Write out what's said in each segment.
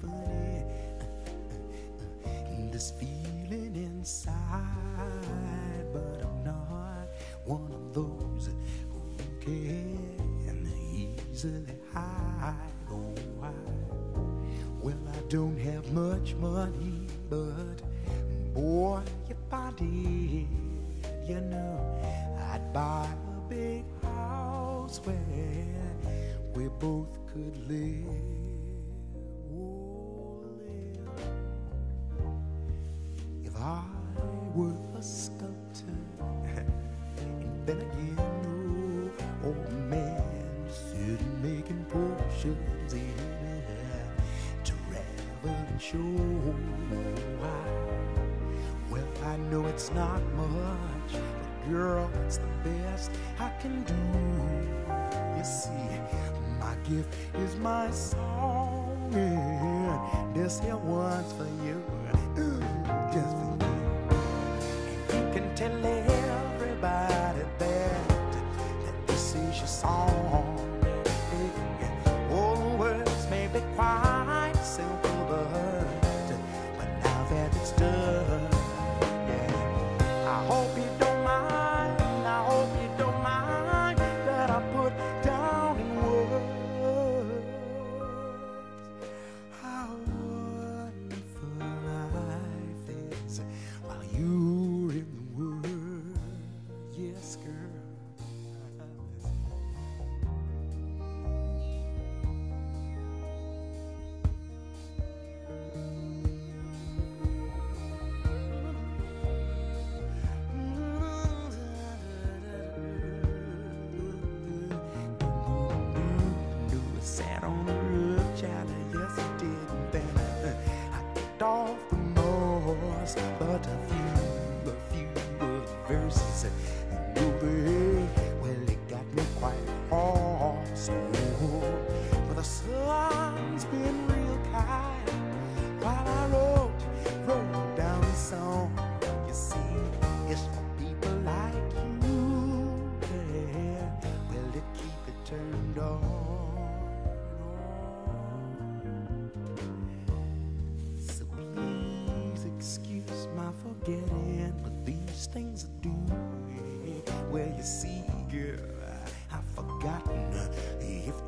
funny. Uh, uh, uh, this feeling inside, but I'm not one of those who can easily hide. Oh, I, well, I don't have much money, but boy, if I did, you know, I'd buy a big house where we both could live. A sculptor, and then again, no old man sitting making potions in travel and show. Oh, I, well, I know it's not much, but girl, it's the best I can do. You see, my gift is my song, and this here one's for you, tell everybody on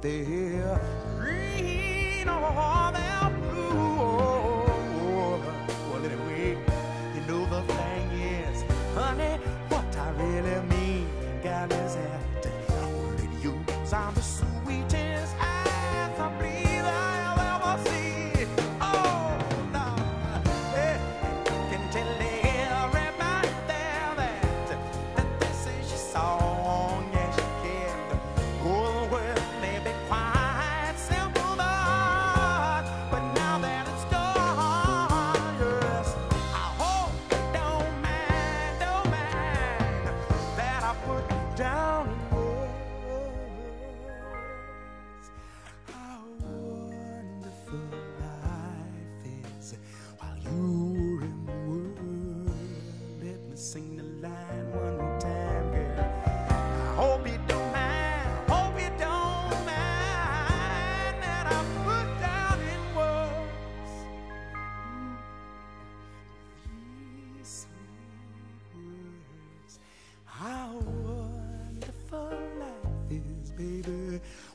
they're green or they're blue. Well, anyway, you know the thing is, honey, what I really mean, God, is that radios are the put down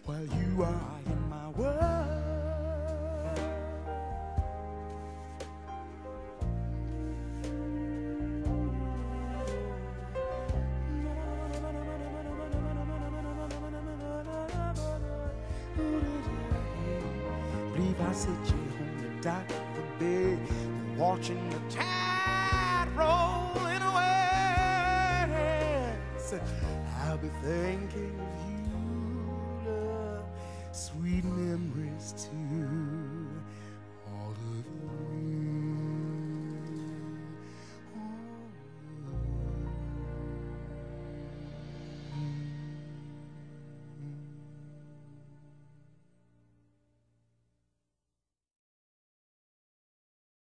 while you are in my world. I sit you on the dock of the bay, watching the tide rolling away. I'll be thinking of you, sweet memories too.